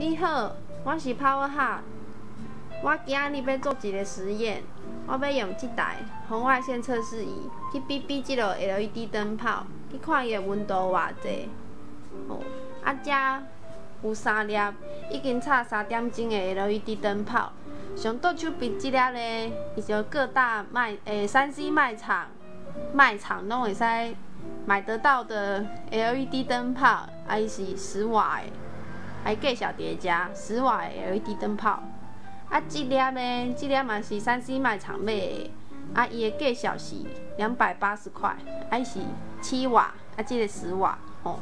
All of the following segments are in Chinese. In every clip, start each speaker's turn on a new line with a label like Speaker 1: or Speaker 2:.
Speaker 1: 你好，我是 Power Hub。我今日要做一个实验，我要用这台红外线测试仪去比比这个 LED 灯泡，去看伊的温度偌济。哦，啊，遮有三粒已经插三点钟的 LED 灯泡。上倒手边这粒呢，伊就各大卖诶三 C 卖场卖场拢会使买得到的 LED 灯泡，啊，伊是十瓦的。还介绍叠加十瓦的 LED 灯泡，啊，这粒呢，这粒嘛是三 C 卖场买的，啊，伊的介绍是两百八十块，啊是七瓦，啊，这个十瓦，吼，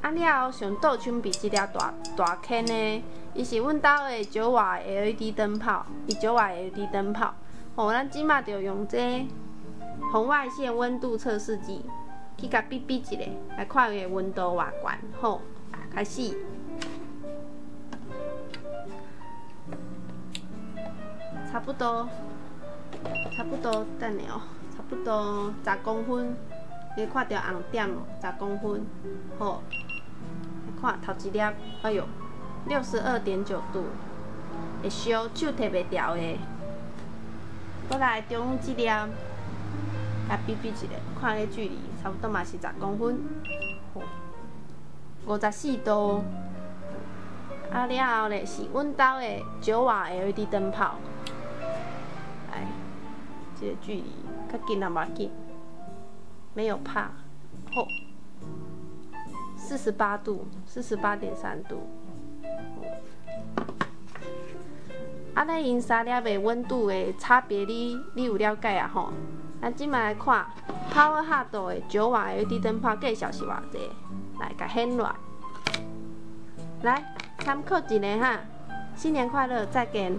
Speaker 1: 啊了后上倒手比这粒大大坑呢，伊是阮兜的九瓦 LED 灯泡，是九瓦 LED 灯泡，吼，咱即马就用这红外线温度测试机去甲比比一下，来看伊的温度偌悬，吼，开始。差不多，差不多，等下哦，差不多十公分，你看到红点哦，十公分，好，看头一粒，哎哟，六十二点九度，会烧，手摕袂牢的。过来中央这粒，甲比比一下，看个距离，差不多嘛是十公分，五十四度。啊了后咧是阮兜的九瓦 LED 灯泡。这个距离较近啊嘛近，没有怕。吼，四十八度，四十八点三度。啊，咱因三粒的温度的差别，你你有了解啊？吼，咱即摆来看，Power Hub 的九瓦 LED 灯泡介绍是偌济？来，甲显落。来，参考一下哈。新年快乐，再见。